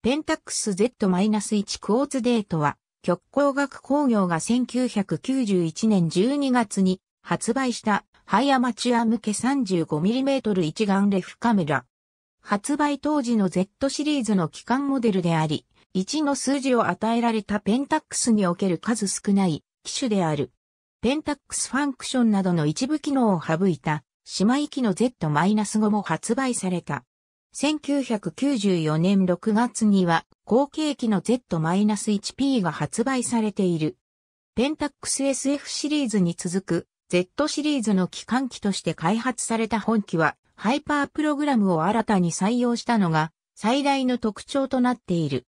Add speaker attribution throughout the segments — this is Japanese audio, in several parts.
Speaker 1: ペンタックス Z-1 クォーツデートは、極光学工業が1991年12月に発売したハイアマチュア向け 35mm 一眼レフカメラ。発売当時の Z シリーズの機関モデルであり、1の数字を与えられたペンタックスにおける数少ない機種である。ペンタックスファンクションなどの一部機能を省いた姉妹機の Z-5 も発売された。1994年6月には後継機の Z-1P が発売されている。ペンタックス SF シリーズに続く Z シリーズの機関機として開発された本機はハイパープログラムを新たに採用したのが最大の特徴となっている。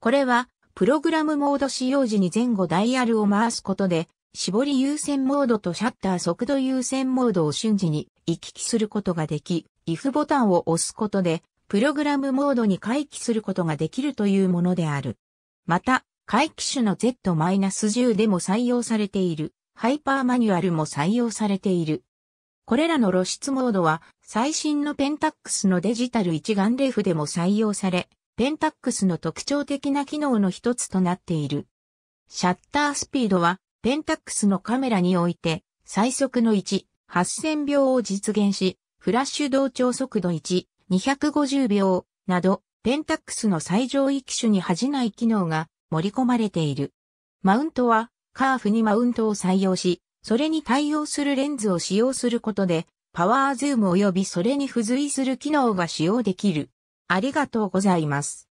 Speaker 1: これはプログラムモード使用時に前後ダイヤルを回すことで絞り優先モードとシャッター速度優先モードを瞬時に行き来することができ、if ボタンを押すことでプログラムモードに回帰することができるというものである。また、回帰種の Z-10 でも採用されている、ハイパーマニュアルも採用されている。これらの露出モードは、最新のペンタックスのデジタル一眼レフでも採用され、ペンタックスの特徴的な機能の一つとなっている。シャッタースピードは、ペンタックスのカメラにおいて、最速の1、8000秒を実現し、フラッシュ同調速度1、250秒など、ペンタックスの最上位機種に恥じない機能が盛り込まれている。マウントはカーフにマウントを採用し、それに対応するレンズを使用することで、パワーズーム及びそれに付随する機能が使用できる。ありがとうございます。